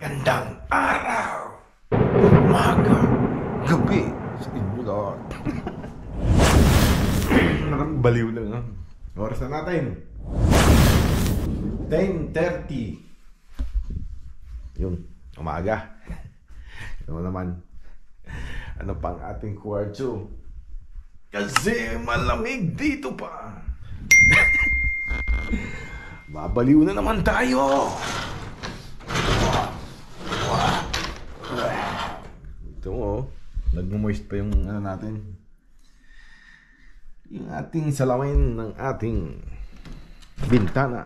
Gandang araw, umaga, gabi sa inyo lahat. Parang baliw lang ha. Oras na natin. 10.30. Yun, umaga. Ano naman, ano pang ating kwartso? Kasi malamig dito pa. Babaliw na naman tayo. Ito oh. nagmo-moist pa yung ano natin. Yung ating salamin ng ating bintana.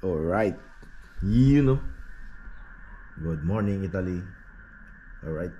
Alright. You know. Good morning, Italy. Alright.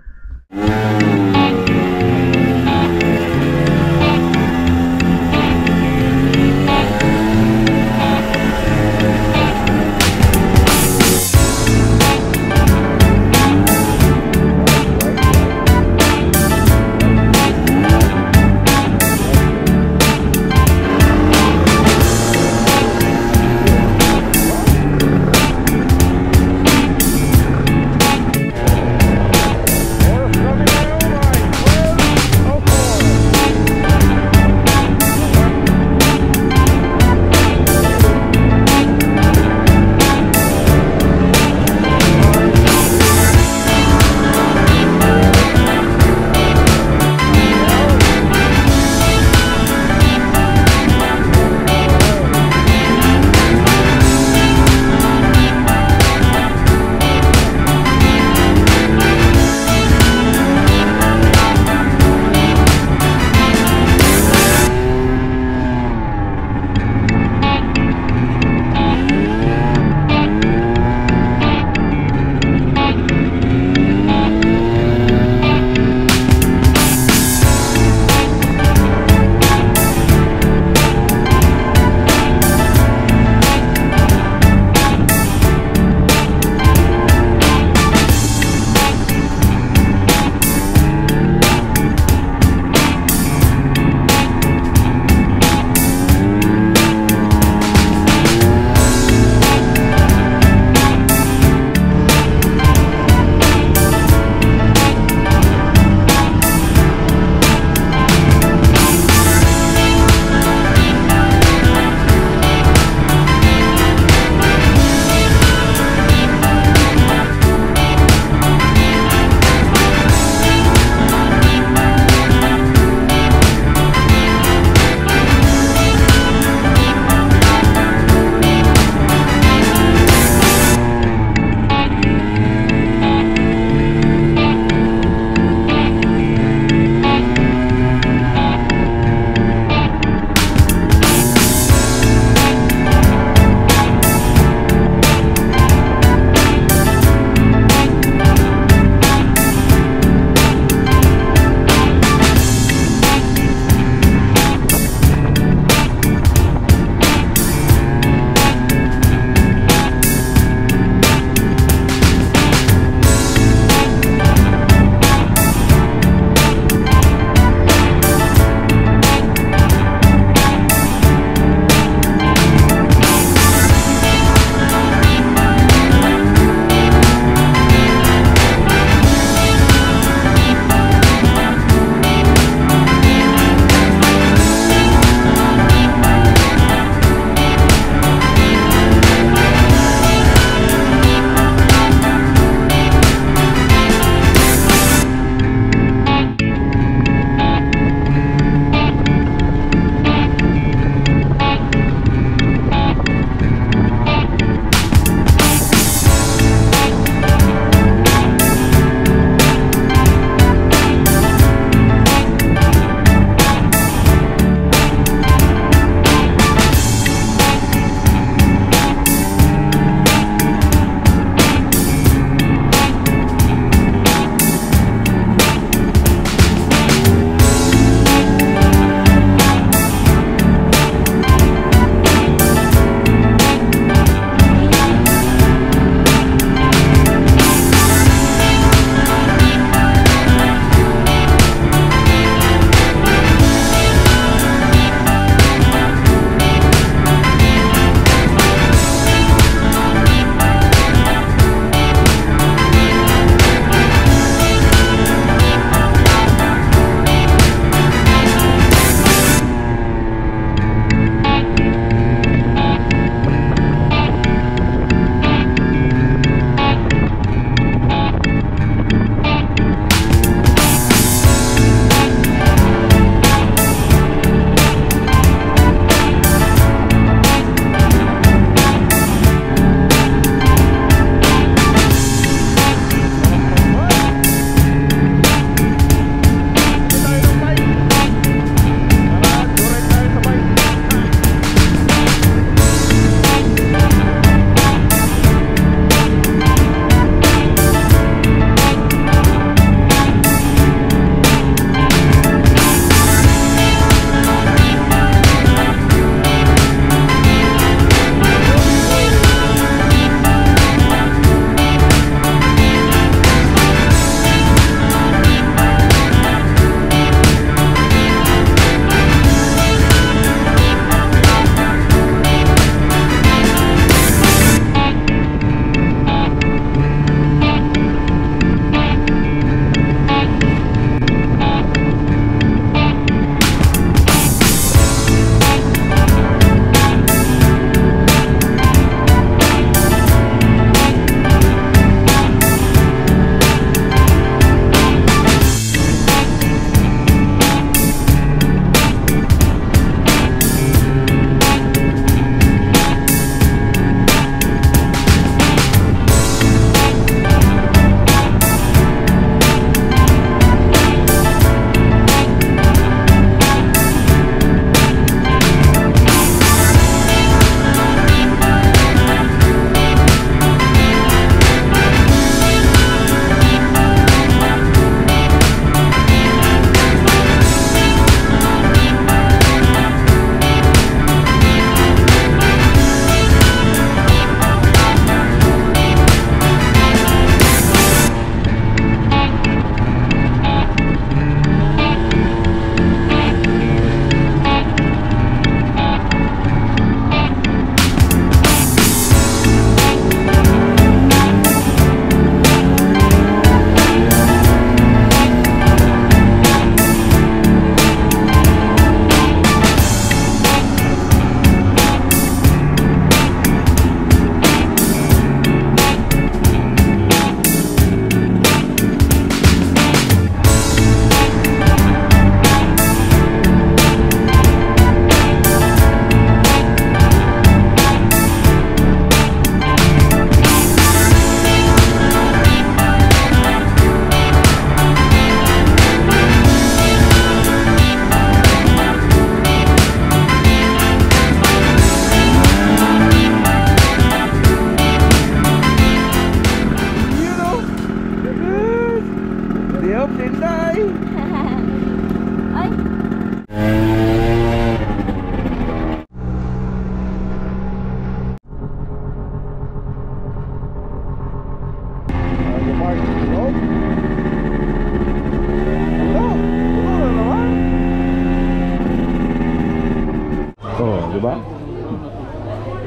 Oh,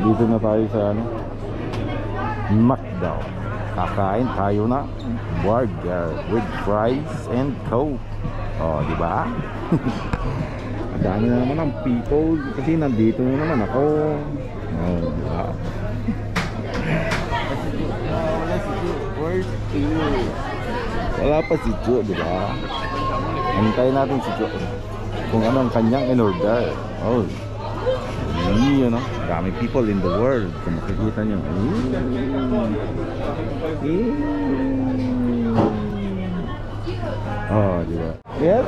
dito na tayo sa ano McDow kakain tayo na. Burger with fries and coke. Oh, di ba? Dami na naman ang people kasi nandito na naman ako. Oh, di ba? Wala si Chu. Where's Chu? Wala pa si Chu, di ba? Antayin natin si Chu. Kung ano ang kanyang in-order. Oh. Yun, ano? Daming people in the world. Kung makikita nyo. Oh, di ba? Yes?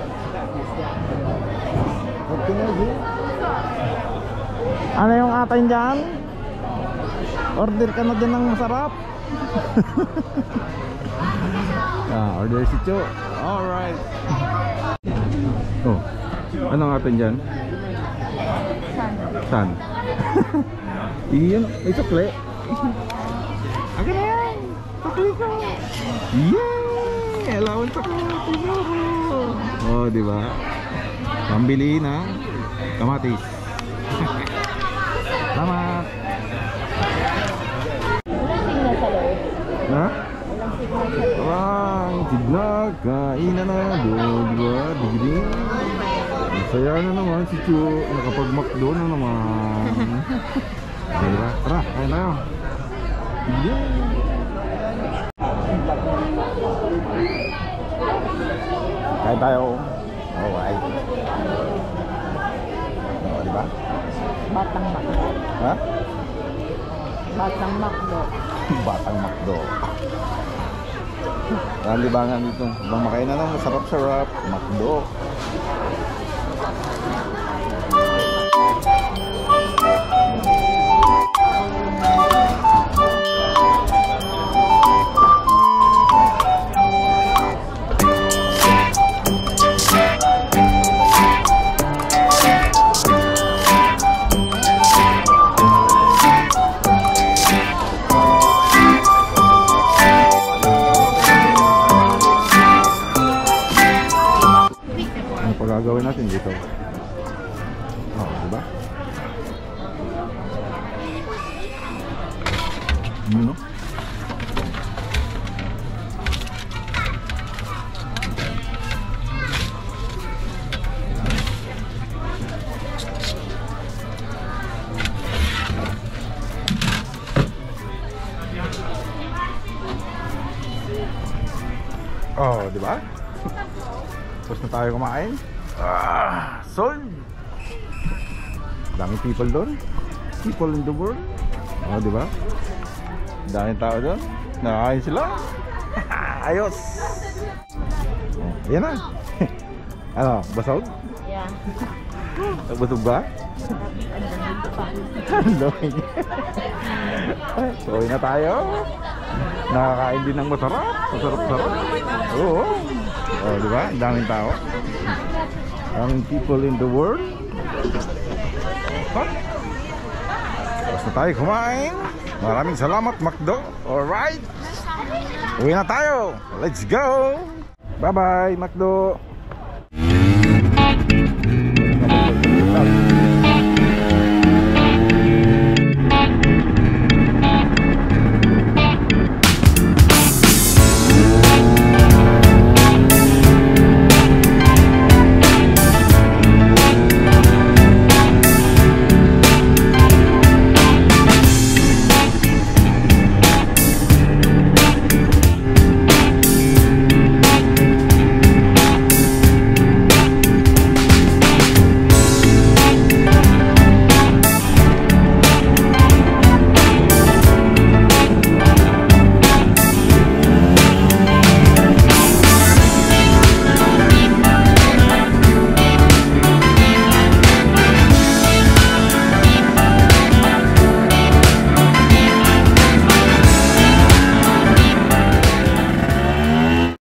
What can I do? Ano yung atin dyan? Order ka na din ng masarap. ah, order si Cho. Alright. Oh, anong atin dyan? San? Iyan, may sukle. Aga na yan. Sukle ko. Yay! Alawan sa ko. Siguro. Oh, di ba? Pambili na kamatis. Salamat. Ha? Walang signal. Ang tignan, kainan na doon, di ba? Digring. Saya na naman si Chu. Nakapag-McDo na naman. di ba? Tara, kain tayo. Yeah. Kain tayo. Alright. Oh, di ba? Batang Macdo. Ha? Batang Macdo. Batang McDo. Ang libangan dito. Ibang makain na ng masarap-sarap. McDo. Ano no? Oh, di ba? Tapos na tayo kumain. Ah, sold. Daming people doon. People in the world. Oh, di ba? Daming tao doon. Nakakain sila. Ayos. Oh, yan na. ano, basog? Yeah. Busog ba? So, uwi na tayo. Nakakain din ng masarap. Masarap-sarap. Oo. Oh, di ba? Ang daming tao. Daming people in the world. Huh? Na tayo kumain. Maraming salamat, Macdo. Alright. Uwi na tayo. Let's go. Bye-bye, Macdo.